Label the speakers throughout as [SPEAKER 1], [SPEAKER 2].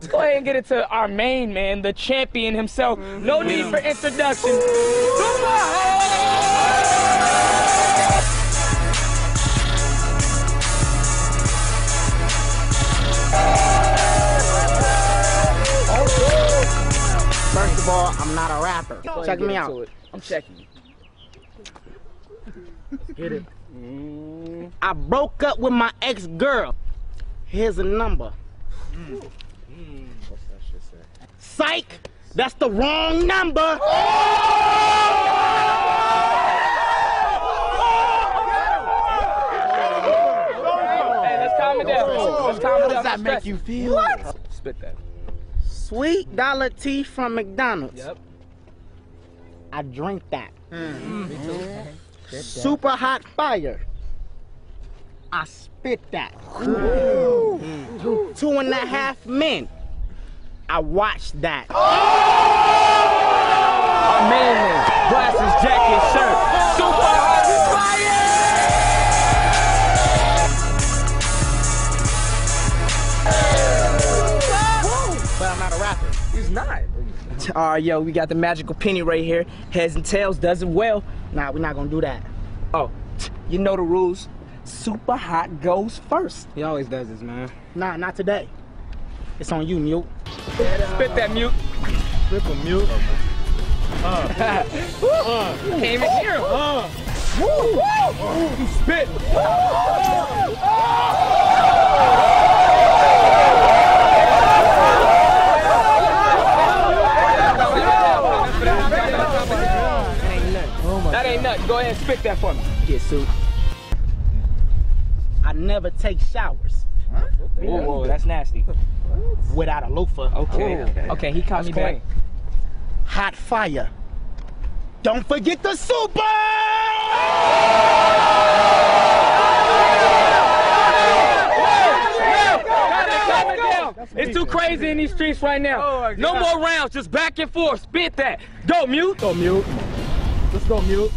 [SPEAKER 1] Let's go ahead and get into our main man, the champion himself. No mm-hmm. need for introduction.
[SPEAKER 2] First of all, I'm not a rapper. Check me out.
[SPEAKER 1] I'm checking you. Get it.
[SPEAKER 2] I broke up with my ex-girl. Here's a number. Mm. Psych! That's the wrong number!
[SPEAKER 1] Hey, let's calm it down. Let's calm it down.
[SPEAKER 3] How does that make you feel?
[SPEAKER 1] Spit that.
[SPEAKER 2] Sweet dollar tea from McDonald's.
[SPEAKER 1] Yep.
[SPEAKER 2] I drink that. Hmm. Supa Hot Fire. I spit that. Two and a half men. I watched that. Oh!
[SPEAKER 1] Our main man, glasses, jacket, shirt. Supa Hot
[SPEAKER 2] But I'm not a rapper.
[SPEAKER 1] He's not. All right, yo, we got the magical penny right here. Heads and tails does it well.
[SPEAKER 2] Nah, we're not gonna do that.
[SPEAKER 1] Oh, you know the rules. Supa Hot goes first.
[SPEAKER 3] He always does this, man.
[SPEAKER 2] Nah, not today. It's on you, mute.
[SPEAKER 1] Spit that mute.
[SPEAKER 3] Rip a mute.
[SPEAKER 1] Came in here.
[SPEAKER 3] Spit.
[SPEAKER 1] That ain't nothing. Go ahead and spit that for me.
[SPEAKER 2] Get suit. I never take showers
[SPEAKER 1] Whoa, whoa, that's nasty.
[SPEAKER 2] without a loofah.
[SPEAKER 1] Okay. Okay, he caught me back.
[SPEAKER 2] Hot fire. Don't forget the super!
[SPEAKER 1] It's too crazy in these streets right now. Oh no more rounds, just back and forth. Spit that. Go, mute.
[SPEAKER 3] Go mute. Let's go mute.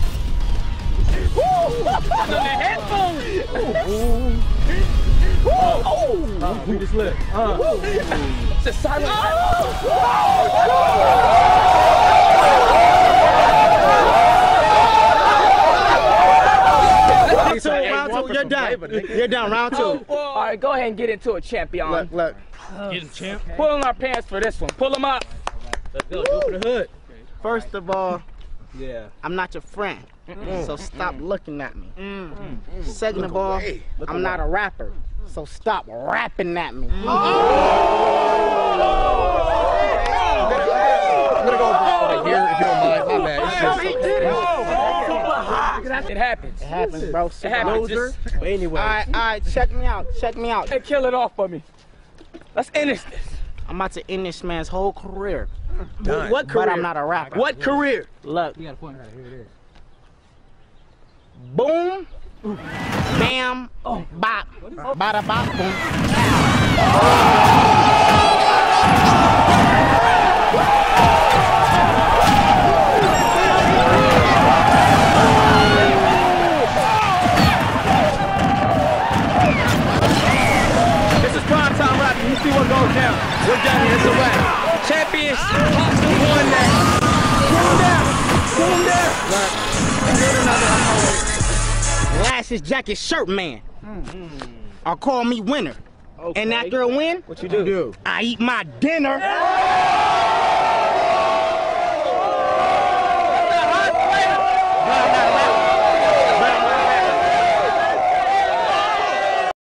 [SPEAKER 1] On the headphones.
[SPEAKER 3] Uh, we just lit. Uh,
[SPEAKER 1] It's a silent.
[SPEAKER 2] Round two, round two, you're done. You're done, round two.
[SPEAKER 1] All right, go ahead and get into it, champion.
[SPEAKER 2] Look, look.
[SPEAKER 3] getting champ.
[SPEAKER 1] Pull in our pants for this one. Pull them up.
[SPEAKER 3] Let's go. Go for the hood.
[SPEAKER 2] First of all,
[SPEAKER 3] Yeah.
[SPEAKER 2] I'm not your friend, mm. so stop mm. looking at me. Second of all, I'm not a rapper, so stop rapping at me. Mm.
[SPEAKER 3] I'm gonna go if you don't mind. My bad.
[SPEAKER 1] It happens.
[SPEAKER 2] It happens, bro.
[SPEAKER 1] It happens. Just,
[SPEAKER 3] But anyway.
[SPEAKER 2] All right, all right, check me out, check me out.
[SPEAKER 1] hey, kill it off for me. Let's end this.
[SPEAKER 2] I'm about to end this man's whole career,
[SPEAKER 1] What career?
[SPEAKER 2] but I'm not a rapper.
[SPEAKER 1] What career?
[SPEAKER 2] Look,
[SPEAKER 3] You got a point. Here it is.
[SPEAKER 2] boom, bam, oh. bop, bada bop, boom.
[SPEAKER 1] This We're done here. It's a wrap. Champions, have won that. Cool down. Cool down.
[SPEAKER 2] Glasses, jacket, shirt man. Or call me winner. And after a win,
[SPEAKER 1] What you do?
[SPEAKER 2] I eat my dinner.